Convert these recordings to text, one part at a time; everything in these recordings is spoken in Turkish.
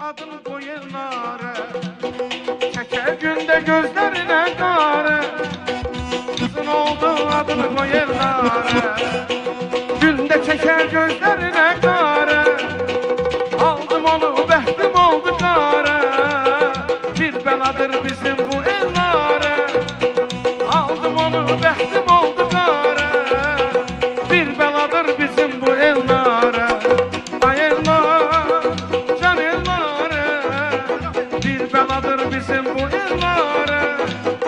adını koy Elnare Çeker günde gözlerine kare Kızın oldu adını koy Elnare Günde çeker gözlerine kare Aldım onu behtim Bir beladır bizim bu Elnare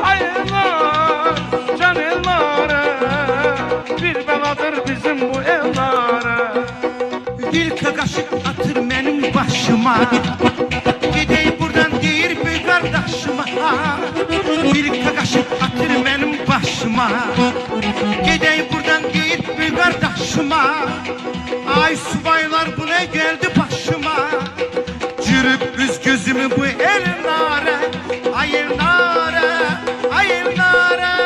Ay Elnare Can Elnare Bir beladır bizim bu Elnare Bir kakaşık atır benim başıma. Gidey buradan deyir bir kardeşime. Bir kakaşık atır benim başıma. Gidey buradan deyir bir kardeşime. Ay subaylar bu ne geldi başıma Gözümü bu elinlere Ayınlara Ayınlara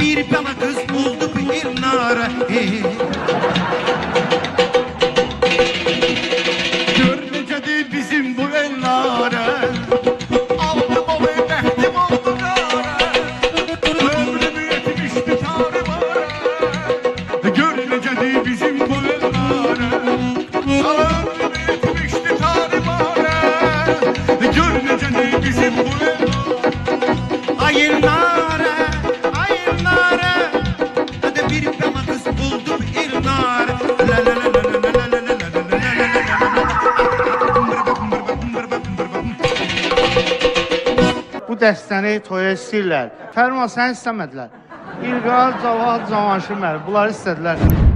Bir bana kız oldu bu elinlere Görmecedi bizim bu elinlere Bu dəstəni toya istəyirlər. Fərma sən istəmədilər. İlqar, Cavad, Cavanşir müəllim bunları istədilər.